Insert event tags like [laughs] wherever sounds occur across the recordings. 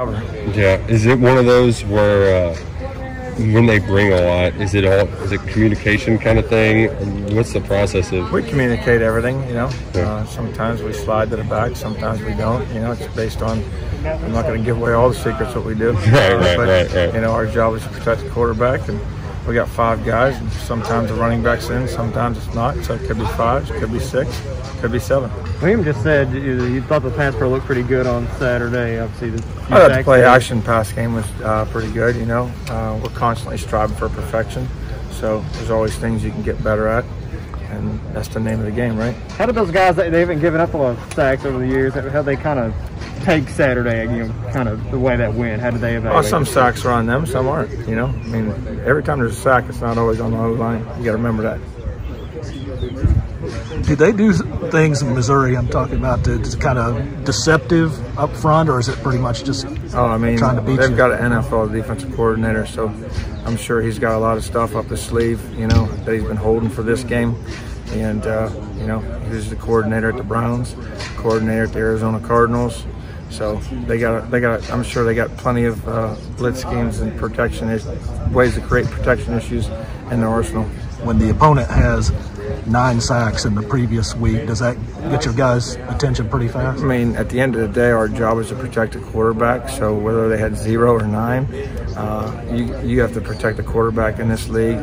Yeah, is it one of those where uh, when they bring a lot, is it all is it communication kind of thing? What's the process of? We communicate everything, you know. Yeah. Uh, sometimes we slide to the back, sometimes we don't. You know, it's based on. I'm not going to give away all the secrets what we do. [laughs] Right, right, but, right, right. You know, our job is to protect the quarterback, and we got five guys. And sometimes the running back's in, sometimes it's not. So it could be five, could be six, could be seven. William just said you, thought the pass pro looked pretty good on Saturday. Obviously, the I thought the play action pass game was uh, pretty good. You know, uh, we're constantly striving for perfection, so there's always things you can get better at, and that's the name of the game, right? How did those guys? They haven't given up a lot of sacks over the years. How they kind of take Saturday? You know, kind of the way that went? How did they evaluate? Well, some sacks are on them, some aren't. You know, I mean, every time there's a sack, it's not always on the O line. You got to remember that. Do they do things in Missouri? I'm talking about to, to kind of deceptive up front, or is it pretty much just Oh, I mean, Trying to beat they've you. got an NFL defensive coordinator, so I'm sure he's got a lot of stuff up his sleeve, you know, that he's been holding for this game. And, uh, you know, he was the coordinator at the Browns, coordinator at the Arizona Cardinals. So they got, they got. I'm sure they got plenty of uh, blitz schemes and protection is, ways to create protection issues in their arsenal. when the opponent has nine sacks in the previous week? Does that get your guys' attention pretty fast? I mean, at the end of the day, our job is to protect the quarterback. So whether they had zero or nine, uh, you you have to protect the quarterback in this league.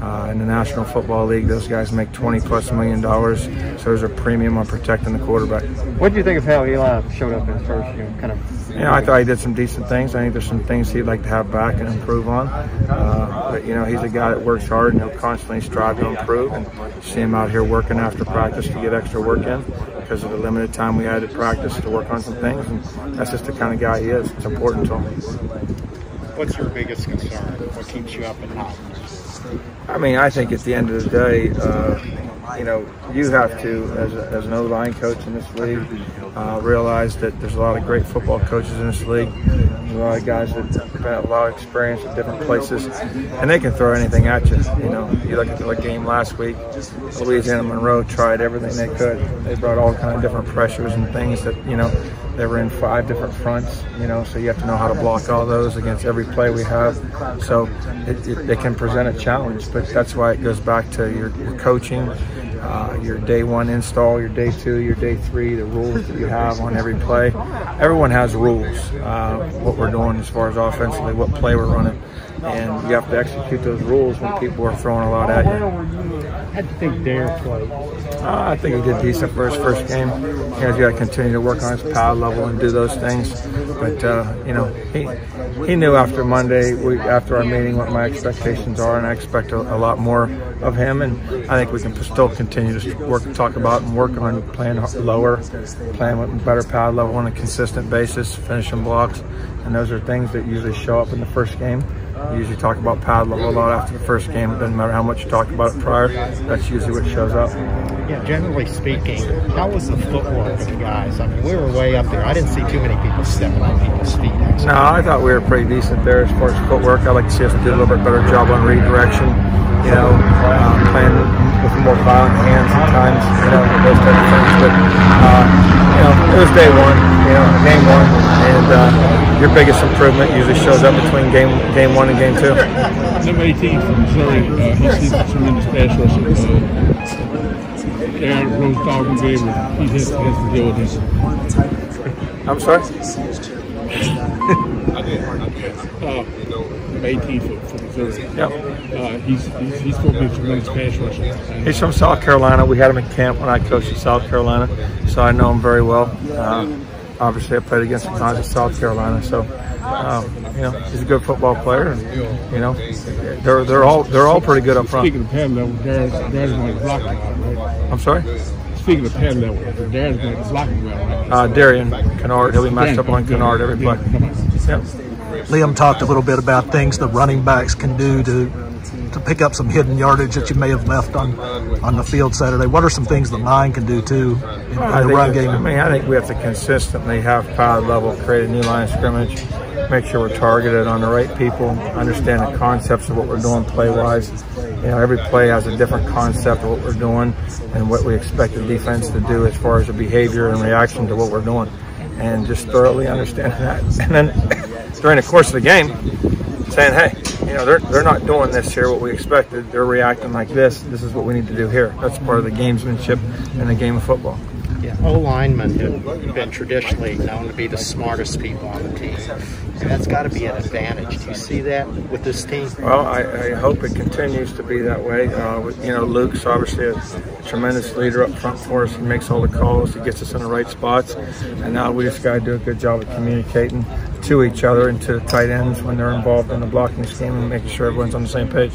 Uh, in the National Football League, those guys make 20 plus million dollars. So there's a premium on protecting the quarterback. What do you think of how Eli showed up in his first, you know, kind of? You know, I thought he did some decent things. I think there's some things he'd like to have back and improve on. Uh, but you know, he's a guy that works hard and he'll constantly strive to improve. And see him out here working after practice to get extra work in because of the limited time we had to practice to work on some things. And that's just the kind of guy he is. It's important to him. What's your biggest concern? What keeps you up at night? I mean, I think at the end of the day, uh, you know, you have to, as, a, as an O-line coach in this league, uh, realize that there's a lot of great football coaches in this league. There's a lot of guys that have had a lot of experience at different places, and they can throw anything at you. You know, you look at the game last week. Louisiana Monroe tried everything they could. They brought all kind of different pressures and things that you know they were in five different fronts. You know, so you have to know how to block all those against every play we have. So it, it, can present a challenge, but that's why it goes back to your, your coaching. Uh, your day one install, your day two, your day three, the rules that you have on every play. Everyone has rules, uh, what we're doing as far as offensively, what play we're running. And you have to execute those rules when people are throwing a lot at you. You think Derek played? Uh, I think he did decent for his first game. He's got to continue to work on his power level and do those things. But uh, you know, he he knew after Monday, we, after our meeting, what my expectations are, and I expect a, a lot more of him. And I think we can still continue to work, talk about, and work on playing lower, playing with better power level on a consistent basis, finishing blocks, and those are things that usually show up in the first game. You usually talk about pad level a lot after the first game. It doesn't matter how much you talk about it prior. That's usually what shows up. Yeah, generally speaking, how was the footwork of the guys? I mean, we were way up there. I didn't see too many people stepping on people's feet. Actually. No, I thought we were pretty decent there as far as footwork. I'd like to see us do a little bit better job on redirection. You know, um, playing with more violent hands at times. You know, those type of things. But uh, you know, it was day one. You know, game one, and uh, your biggest improvement usually shows up between game game one and game two. Number 18 from Missouri, uh, he's seen tremendous pass rushing. Uh, Aaron Rose Dog and Gabriel, he has, has to deal with him. I'm sorry. Uh, number 18 for, for Missouri. Yep. Uh, he's, he's, he's supposed to be a tremendous pass rusher. He's from South Carolina. We had him in camp when I coached in South Carolina, so I know him very well. Uh, obviously, I played against him I in South Carolina, so um, you know he's a good football player. And, you know, they're they're all they're all pretty good up front. Speaking of pad level, Darren's, Darren's going to block right? I'm sorry, Speaking of pad level, Darren's going to block well, right? uh, Darian Kinnard. He'll be matched up on Kinnard every play. Yep. Liam talked a little bit about things the running backs can do to to pick up some hidden yardage that you may have left on on the field Saturday. What are some things the line can do too in, in I the think, run game? I mean, I think we have to consistently have power level, create a new line of scrimmage, make sure we're targeted on the right people, understand the concepts of what we're doing play wise. You know, every play has a different concept of what we're doing and what we expect the defense to do as far as the behavior and reaction to what we're doing. and just thoroughly understanding that. [laughs] And then during the course of the game, saying, hey, you know, they're, they're not doing this here, what we expected. They're reacting like this. This is what we need to do here. That's part of the gamesmanship in the game of football. Yeah, O linemen have been traditionally known to be the smartest people on the team. And that's got to be an advantage. Do you see that with this team? Well, I, I hope it continues to be that way. Uh, you know, Luke's obviously a tremendous leader up front for us. He makes all the calls. He gets us in the right spots. And now we just got to do a good job of communicating to each other and to tight ends when they're involved in the blocking scheme and making sure everyone's on the same page.